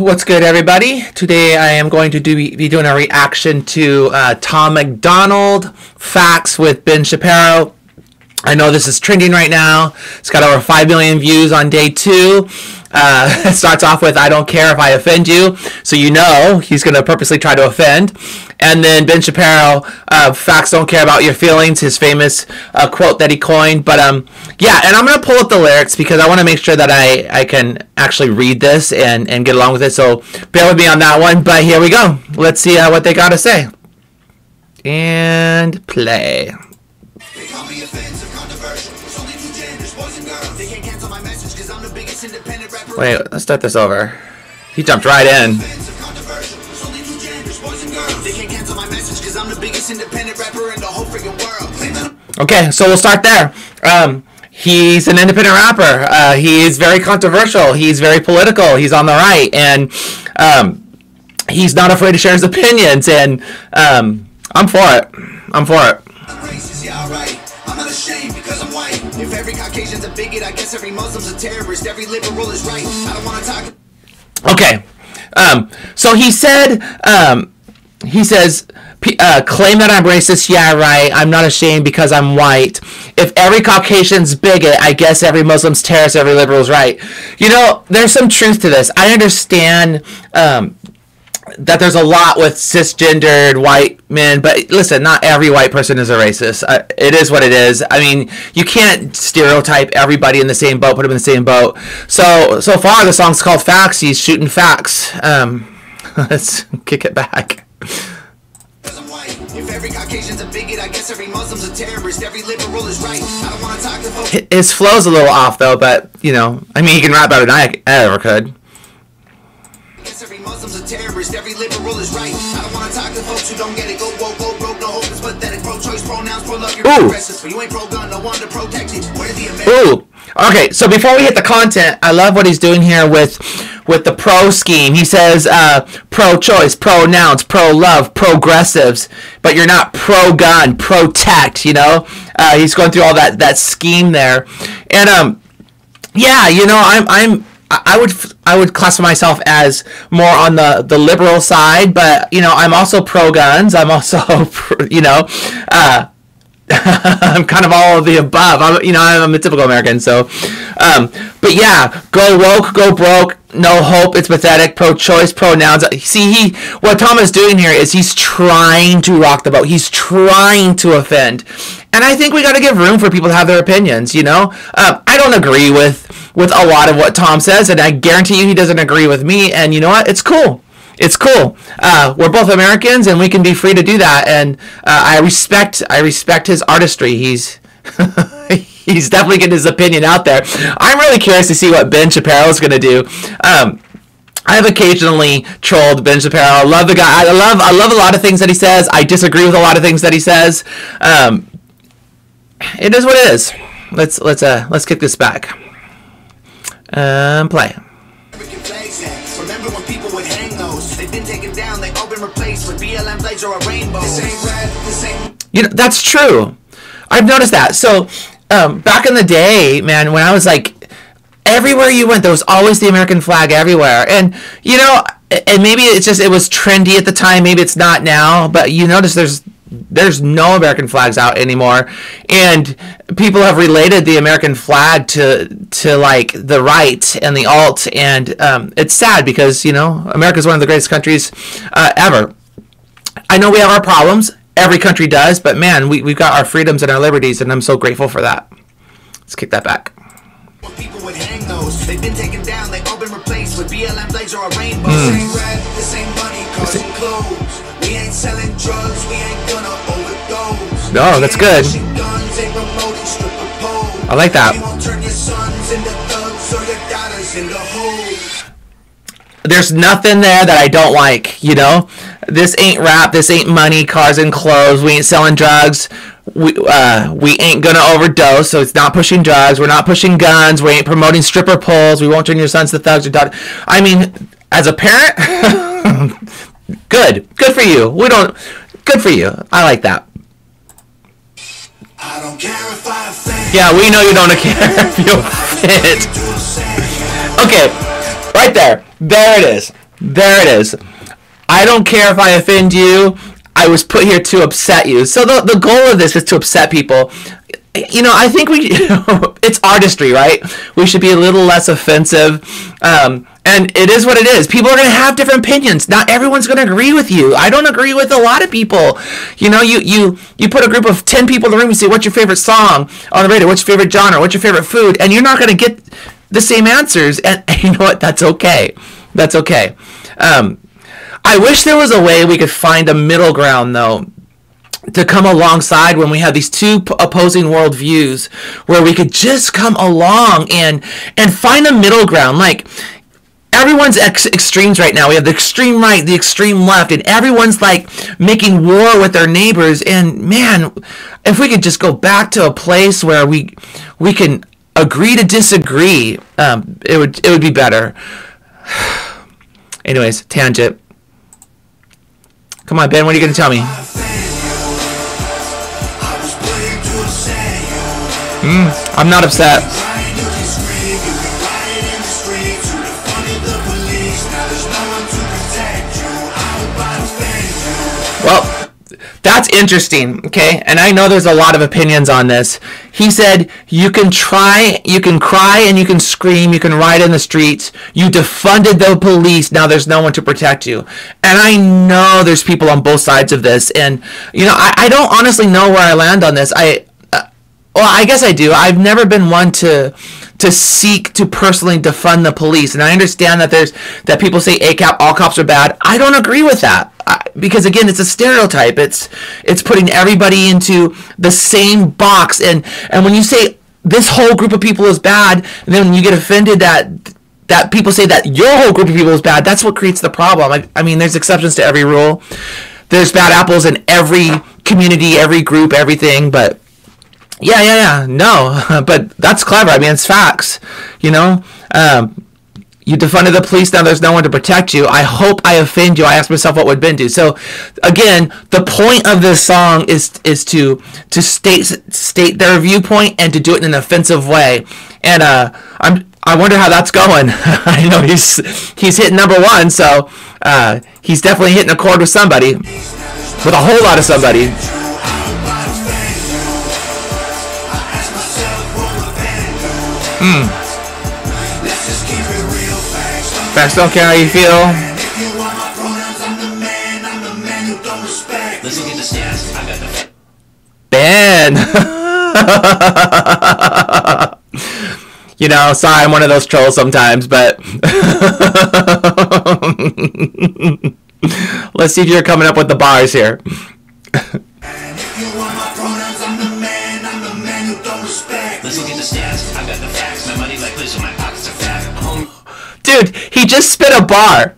What's good, everybody? Today I am going to do, be doing a reaction to uh, Tom McDonald facts with Ben Shapiro. I know this is trending right now. It's got over 5 million views on day two. Uh, it starts off with, I don't care if I offend you. So you know he's going to purposely try to offend. And then Ben Shapiro, uh, facts don't care about your feelings, his famous uh, quote that he coined. But um, yeah, and I'm going to pull up the lyrics because I want to make sure that I, I can actually read this and, and get along with it. So bear with me on that one. But here we go. Let's see uh, what they got to say. And play. Wait, let's start this over. He jumped right in. Okay, so we'll start there. Um, he's an independent rapper. Uh, he's very controversial. He's very political. He's on the right, and um, he's not afraid to share his opinions. And um, I'm for it. I'm for it. If every Caucasian's a bigot, I guess every Muslim's a terrorist. Every liberal is right. I don't want to talk. Okay. Um, so he said, um, he says, uh, claim that I'm racist. Yeah, right. I'm not ashamed because I'm white. If every Caucasian's bigot, I guess every Muslim's terrorist, every liberal's right. You know, there's some truth to this. I understand um, that there's a lot with cisgendered white men, but listen, not every white person is a racist. Uh, it is what it is. I mean, you can't stereotype everybody in the same boat, put them in the same boat. So, so far, the song's called Facts. He's shooting facts. Um, let's kick it back. His flow's a little off though, but you know, I mean, he can rap better than I ever could. Muslim's a terrorist, every liberal is right. I don't wanna talk to folks who don't get it. Go woke, go broke, no hope is pathetic. Pro choice, pronouns, pro love, you're progressive. But you ain't pro gun, no one to protect it. Where's the American? Ooh. Okay, so before we hit the content, I love what he's doing here with with the pro scheme. He says uh, pro choice, pro nouns, pro love, progressives, but you're not pro gun, protect. You know, uh, he's going through all that that scheme there, and um, yeah, you know, I'm I'm I would I would classify myself as more on the, the liberal side, but you know I'm also pro guns. I'm also you know uh, I'm kind of all of the above. I'm you know I'm a typical American, so um, but yeah, go woke, go broke, no hope. It's pathetic. Pro-choice, pronouns. See, he what Tom is doing here is he's trying to rock the boat. He's trying to offend, and I think we got to give room for people to have their opinions. You know, um, I don't agree with with a lot of what Tom says, and I guarantee you he doesn't agree with me. And you know what? It's cool. It's cool. Uh, we're both Americans, and we can be free to do that. And uh, I respect I respect his artistry. He's he's definitely getting his opinion out there. I'm really curious to see what Ben Shapiro is going to do. Um, I've occasionally trolled Ben Shapiro. I love the guy. I love I love a lot of things that he says. I disagree with a lot of things that he says. Um, it is what it is. Let's let's uh let's kick this back. Um, play. they've been taken down they've been replaced with blm blades or a rainbow. You know, that's true. I've noticed that. So, um, back in the day, man, when I was like, everywhere you went, there was always the American flag everywhere. And, you know, and maybe it's just, it was trendy at the time. Maybe it's not now. But you notice there's there's no American flags out anymore, and people have related the American flag to to like the right and the alt, and um, it's sad because you know America is one of the greatest countries uh, ever. I know we have our problems. Every country does, but man, we we've got our freedoms and our liberties, and I'm so grateful for that. Let's kick that back. They've been taken down, they've replaced with BLM blades or a rainbow. Mm. This red, this ain't money, cars and clothes. We ain't selling drugs, we ain't. No, that's good. I like that. There's nothing there that I don't like, you know? This ain't rap, this ain't money, cars and clothes, we ain't selling drugs we uh, we ain't gonna overdose, so it's not pushing drugs. We're not pushing guns. We ain't promoting stripper poles. We won't turn your sons to thugs or daughters. I mean, as a parent, Good. Good for you. We don't. Good for you. I like that. Yeah, we know you don't care if you fit. Okay, right there. There it is. There it is. I don't care if I offend you. I was put here to upset you. So the, the goal of this is to upset people. You know, I think we, it's artistry, right? We should be a little less offensive. Um, and it is what it is. People are going to have different opinions. Not everyone's going to agree with you. I don't agree with a lot of people. You know, you you you put a group of 10 people in the room and say, "What's your favorite song on the radio? What's your favorite genre? What's your favorite food?" And you're not going to get the same answers. And, and, you know what? That's okay. That's okay. Um, I wish there was a way we could find a middle ground, though, to come alongside when we have these two opposing worldviews, where we could just come along and and find a middle ground. Like everyone's ex- extremes right now. We have the extreme right, the extreme left, and everyone's like making war with their neighbors. And man, if we could just go back to a place where we we can agree to disagree, um, it would it would be better. Anyways, tangent. Come on, Ben. What are you gonna tell me? Mm, I'm not upset. Well, that's interesting, okay? And I know there's a lot of opinions on this. He said you can try, you can cry and you can scream, you can ride in the streets. You defunded the police, now there's no one to protect you. And I know there's people on both sides of this. And, you know, I, I don't honestly know where I land on this. I, well, I guess I do. I've never been one to to seek to personally defund the police. And I understand that there's that people say ACAB, all cops are bad. I don't agree with that because again, it's a stereotype. It's it's putting everybody into the same box. And and when you say this whole group of people is bad, and then you get offended that that people say that your whole group of people is bad, that's what creates the problem. I, I mean, there's exceptions to every rule. There's bad apples in every community, every group, everything, but yeah, yeah, yeah. No, but that's clever. I mean, it's facts. You know, um, you defunded the police. Now there's no one to protect you. I hope I offend you. I ask myself what would Ben do. So, again, the point of this song is is to to state state their viewpoint and to do it in an offensive way. And uh, I'm I wonder how that's going. I know he's he's hitting number one, so uh, he's definitely hitting a chord with somebody, with a whole lot of somebody. Mm. Facts don't care how you feel. Ben! you know, sorry, I'm one of those trolls sometimes, but let's see if you're coming up with the bars here. Dude, he just spit a bar.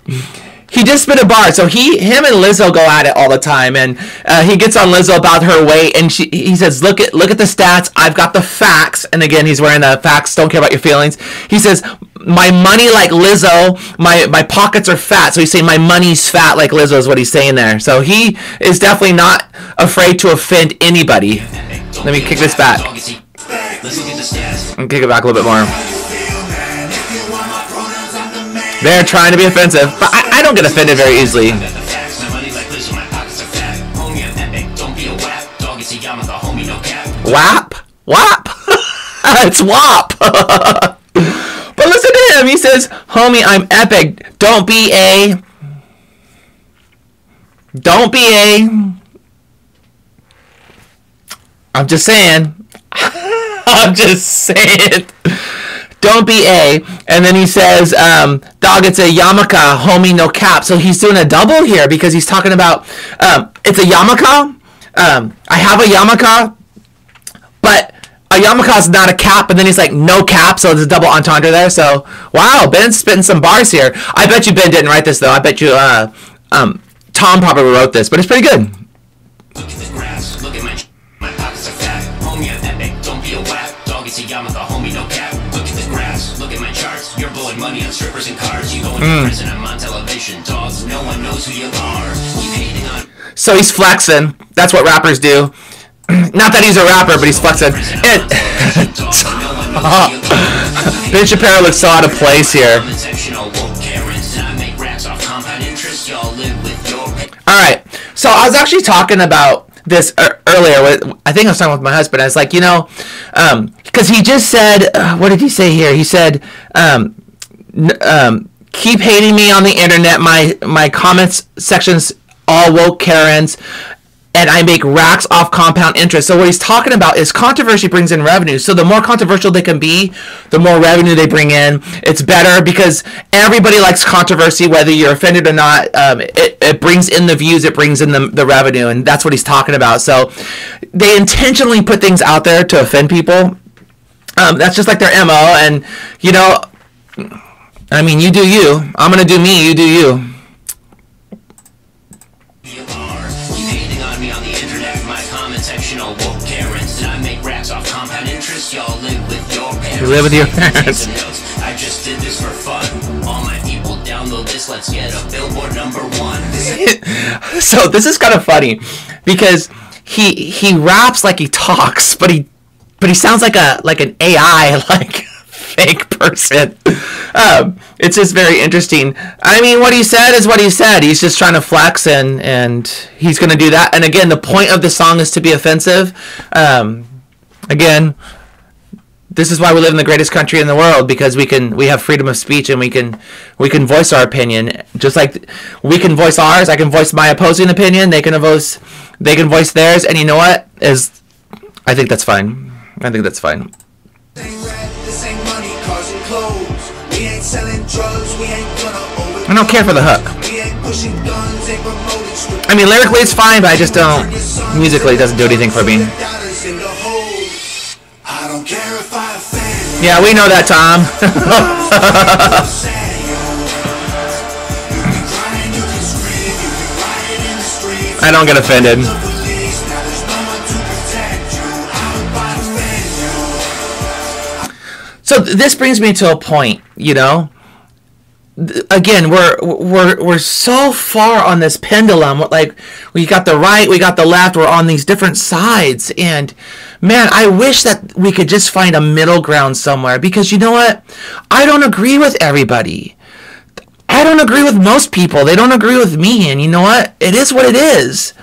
He just spit a bar. So he, him, and Lizzo go at it all the time, and uh, he gets on Lizzo about her weight, and she, he says, "Look at, look at the stats. I've got the facts." And again, he's wearing the facts. Don't care about your feelings. He says, "My money like Lizzo. My my pockets are fat." So he's saying, "My money's fat like Lizzo." Is what he's saying there. So he is definitely not afraid to offend anybody. Let me kick this back. Kick it back a little bit more. They're trying to be offensive, but I, I don't get offended very easily. WAP? WAP? it's WAP! but listen to him. He says, homie, I'm epic. Don't be a... Don't be a... I'm just saying. I'm just saying. Don't be A. And then he says, um, dog, it's a Yamaka, homie, no cap. So he's doing a double here because he's talking about, um, it's a Yamaka. Um, I have a Yamaka, but a Yamaka is not a cap. And then he's like, no cap. So there's a double entendre there. So, wow, Ben's spitting some bars here. I bet you Ben didn't write this, though. I bet you uh, um, Tom probably wrote this, but it's pretty good. Money on strippers and cars. You go into mm. prison, I'm on television, dogs. No one knows who you are. You on. So he's flexing. That's what rappers do. Not that he's a rapper, but he's flexing. And Ben Shapiro looks so out of place here. Alright, so I was actually talking about this earlier. With, I think I was talking with my husband. I was like, you know, because um, he just said, uh, what did he say here? He said, um, um, keep hating me on the internet. My my comments sections all woke Karens and I make racks off compound interest. So what he's talking about is controversy brings in revenue. So the more controversial they can be, the more revenue they bring in. It's better because everybody likes controversy, whether you're offended or not. Um, it, it brings in the views, it brings in the, the revenue, and that's what he's talking about. So they intentionally put things out there to offend people. Um, that's just like their MO. And, you know, I mean, you do you. I'm to do me, you do you. You live with your parents. I just did this for fun. All my people download this. Let's get a billboard number one. so this is kind of funny because he he raps like he talks, but he but he sounds like a like an AI like fake person. Um, it's just very interesting. I mean, what he said is what he said. He's just trying to flex, and and he's going to do that. And again, the point of the song is to be offensive. Um, again, this is why we live in the greatest country in the world because we can we have freedom of speech and we can we can voice our opinion just like we can voice ours i can voice my opposing opinion they can voice they can voice theirs and you know what is i think that's fine i think that's fine I don't care for the hook. I mean, lyrically it's fine, but I just don't. Musically, it doesn't do anything for me. Yeah, we know that, Tom. I don't get offended. So this brings me to a point, you know. Again, we're we're we're so far on this pendulum. Like we got the right, we got the left. We're on these different sides, and man, I wish that we could just find a middle ground somewhere because you know what? I don't agree with everybody. I don't agree with most people. They don't agree with me. And you know what? It is what it is.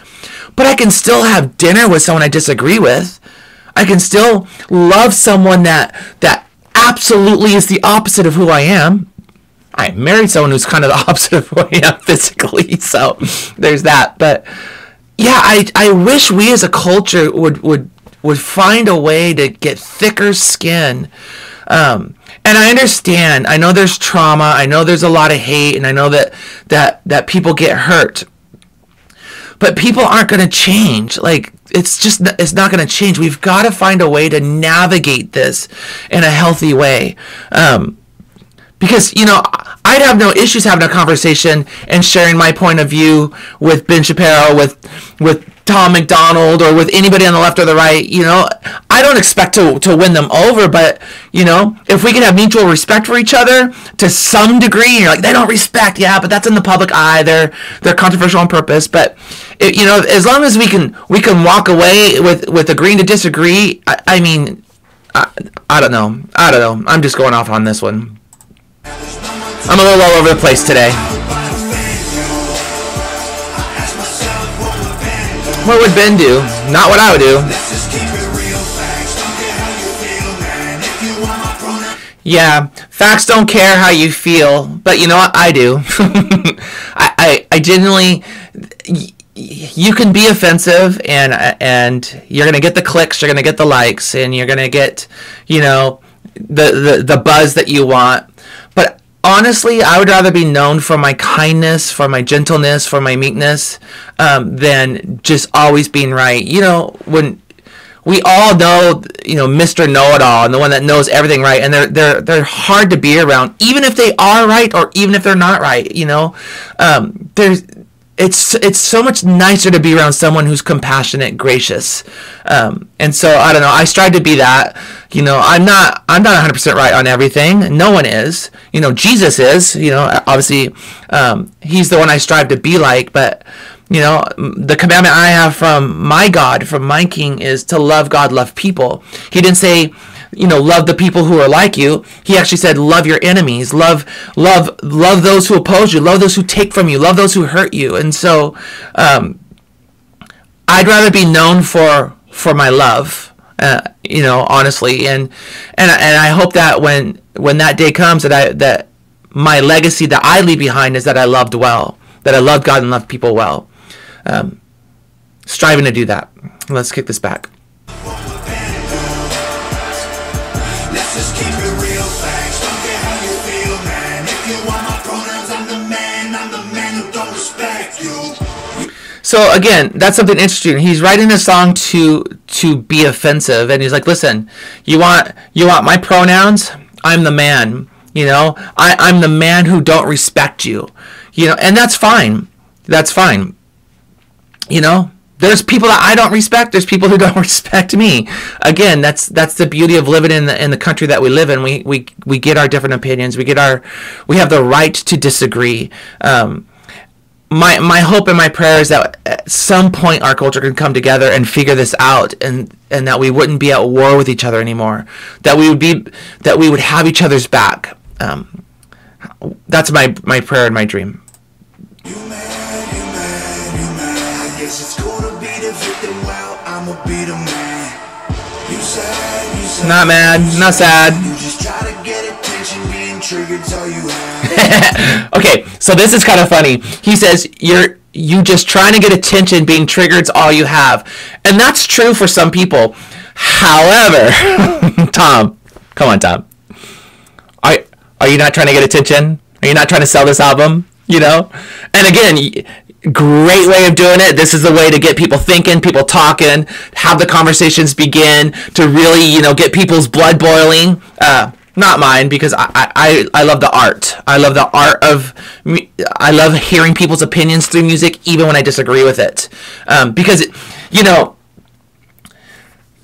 But I can still have dinner with someone I disagree with. I can still love someone that that absolutely is the opposite of who I am. I married someone who's kind of the opposite of who I am physically, so there's that. But yeah, I, I wish we as a culture would would would find a way to get thicker skin. Um, and I understand. I know there's trauma. I know there's a lot of hate, and I know that that that people get hurt. But people aren't going to change. Like it's just it's not going to change. We've got to find a way to navigate this in a healthy way. Um, because you know I'd have no issues having a conversation and sharing my point of view with Ben Shapiro, with with Tom McDonald, or with anybody on the left or the right, you know, I don't expect to, to win them over, but, you know, if we can have mutual respect for each other to some degree, you're like, they don't respect, yeah, but that's in the public eye. They're, they're controversial on purpose. But, it, you know, as long as we can, we can walk away with, with agreeing to disagree, I, I mean, I, I don't know. I don't know. I'm just going off on this one. I'm a little all over the place today. What would Ben do? Not what I would do. Yeah, facts don't care how you feel, but you know what? I do. I, I, I genuinely, you can be offensive, and and you're gonna get the clicks, you're gonna get the likes, and you're gonna get, you know, the the, the buzz that you want But honestly, I would rather be known for my kindness, for my gentleness, for my meekness, um, than just always being right. You know, when we all know, you know, Mr. Know-it-all and the one that knows everything right, and they're they're they're hard to be around, even if they are right or even if they're not right. You know, um, there's it's it's so much nicer to be around someone who's compassionate, gracious, um, and so I don't know. I strive to be that. You know, I'm not I'm not 100 percent right on everything. No one is. You know, Jesus is. You know, obviously, um, he's the one I strive to be like. But you know, the commandment I have from my God, from my King, is to love God, love people. He didn't say you know love the people who are like you he actually said love your enemies love love love those who oppose you love those who take from you love those who hurt you and so um, I'd rather be known for for my love, uh, you know, honestly, and and and I hope that when when that day comes that I that my legacy that I leave behind is that I loved well, that I loved God and loved people well. Um, striving to do that. Let's kick this back. So again, that's something interesting. He's writing a song to to be offensive, and he's like, "Listen, you want you want my pronouns? I'm the man. You know, I, I'm the man who don't respect you. You know, and that's fine. That's fine. You know, there's people that I don't respect. There's people who don't respect me. Again, that's that's the beauty of living in the in the country that we live in. We we we get our different opinions. We get our we have the right to disagree. Um, my my hope and my prayer is that at some point our culture can come together and figure this out and and that we wouldn't be at war with each other anymore. That we would be that we would have each other's back. Um, that's my my prayer and my dream. Not mad not sad okay, so this is kind of funny. He says you're you just trying to get attention, being triggered's all you have, and that's true for some people. However, Tom, come on, Tom, are are you not trying to get attention? Are you not trying to sell this album? You know, and again, great way of doing it. This is the way to get people thinking, people talking, have the conversations begin, to really, you know, get people's blood boiling. Uh, not mine because I, I, I love the art. I love the art of I love hearing people's opinions through music even when I disagree with it. Um, because you know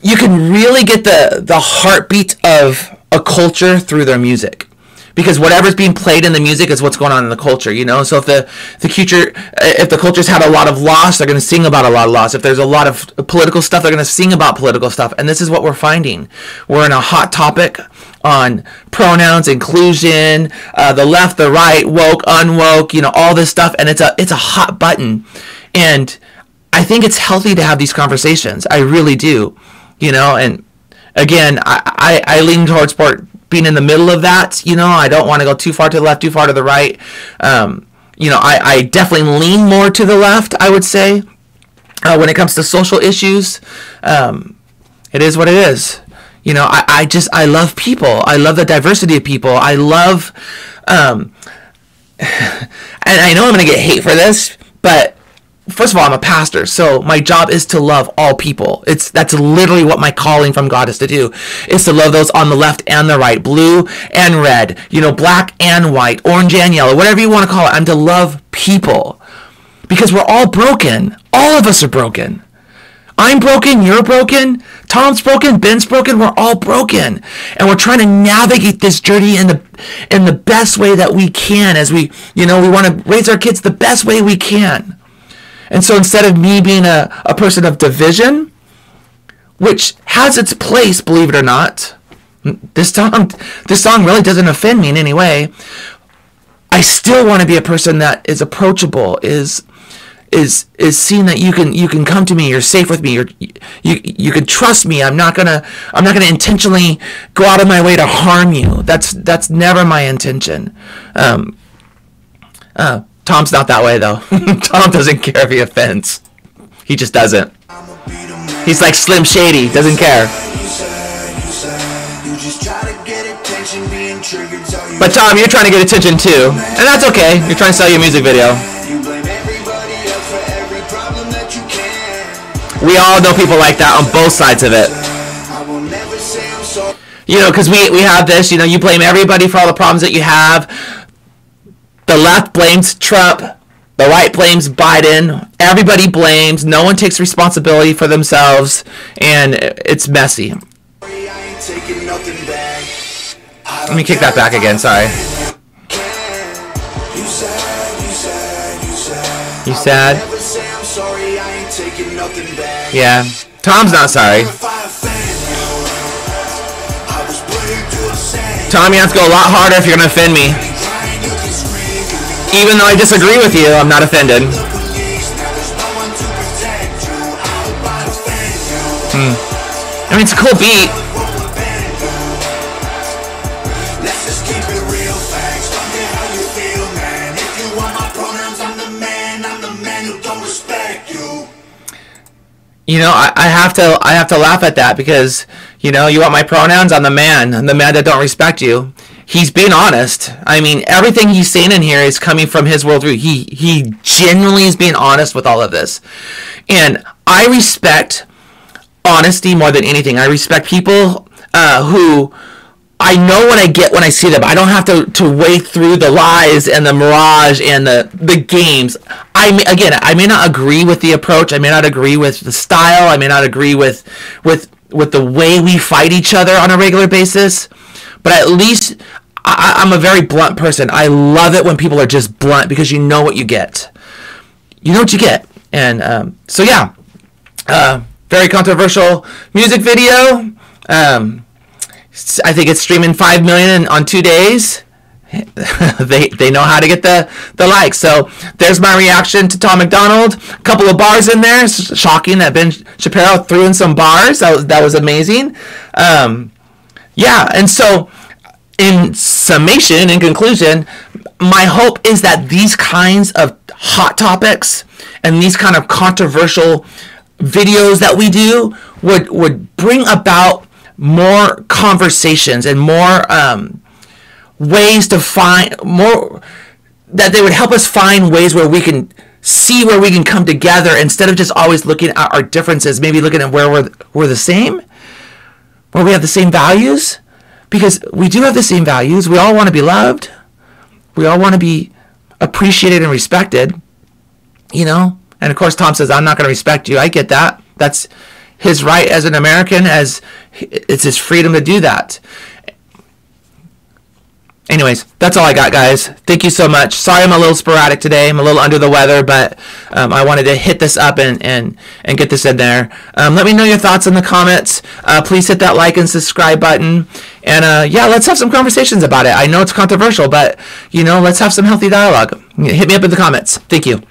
you can really get the the heartbeat of a culture through their music because whatever's being played in the music is what's going on in the culture, you know. So if the the culture if the culture's had a lot of loss, they're going to sing about a lot of loss. If there's a lot of political stuff, they're going to sing about political stuff. And this is what we're finding. We're in a hot topic on pronouns, inclusion, uh, the left, the right, woke, unwoke, you know, all this stuff, and it's a it's a hot button, and I think it's healthy to have these conversations. I really do, you know, and again, I, I, I lean towards sport being in the middle of that. You know, I don't want to go too far to the left, too far to the right. Um, you know, I, I definitely lean more to the left, I would say, uh, when it comes to social issues. Um, it is what it is. You know, I, I just, I love people. I love the diversity of people. I love, um, and I know I'm going to get hate for this, but first of all, I'm a pastor, so my job is to love all people. It's that's literally what my calling from God is to do, is to love those on the left and the right, blue and red, you know, black and white, orange and yellow, whatever you want to call it. I'm to love people because we're all broken. All of us are broken. I'm broken, you're broken, Tom's broken, Ben's broken, we're all broken. And we're trying to navigate this journey in the in the best way that we can as we, you know, we want to raise our kids the best way we can. And so instead of me being a, a person of division, which has its place, believe it or not, this song, this song really doesn't offend me in any way. I still want to be a person that is approachable, is is is seeing that you can you can come to me, you're safe with me, you're, you you can trust me. I'm not gonna I'm not gonna intentionally go out of my way to harm you. That's that's never my intention. Um, uh, Tom's not that way though. Tom doesn't care if he offends. He just doesn't. He's like Slim Shady, doesn't care. But Tom, you're trying to get attention too, and that's okay. You're trying to sell your music video. We all know people like that on both sides of it. You know, because we, we have this, you know, you blame everybody for all the problems that you have. The left blames Trump. The right blames Biden. Everybody blames. No one takes responsibility for themselves. And it's messy. Let me kick that back again, sorry. You sad? Yeah. Tom's not sorry. Tom, you have to go a lot harder if you're gonna offend me. Even though I disagree with you, I'm not offended. Hmm. I mean, it's a cool beat. You know, I, I have to I have to laugh at that because you know you want my pronouns. I'm the man. I'm the man that don't respect you. He's being honest. I mean, everything he's saying in here is coming from his worldview. He he genuinely is being honest with all of this, and I respect honesty more than anything. I respect people uh, who I know what I get when I see them. I don't have to, to wade through the lies and the mirage and the, the games. I may, again, I may not agree with the approach. I may not agree with the style. I may not agree with with with the way we fight each other on a regular basis. But at least I, I'm a very blunt person. I love it when people are just blunt because you know what you get. You know what you get. And um, so yeah, uh, very controversial music video. Um, I think it's streaming five million on two days. they they know how to get the the likes. So there's my reaction to Tom McDonald. A couple of bars in there. Shocking that Ben Shapiro threw in some bars. That was, that was amazing. Um, yeah, and so in summation, in conclusion, my hope is that these kinds of hot topics and these kind of controversial videos that we do would would bring about more conversations and more um, ways to find more that they would help us find ways where we can see where we can come together instead of just always looking at our differences maybe looking at where we're, we're the same where we have the same values because we do have the same values. We all want to be loved. We all want to be appreciated and respected you know? And of course tom says i'm not going to respect you. I get that. That's his right as an american as it's his freedom to do that. Anyways that's all i got guys. Thank you so much. Sorry i'm a little sporadic today. I'm a little under the weather but um, i wanted to hit this up and and and get this in there. Um, let me know your thoughts in the comments. Uh, please hit that like and subscribe button. And uh, yeah let's have some conversations about it. I know it's controversial but you know let's have some healthy dialogue. Hit me up in the comments. Thank you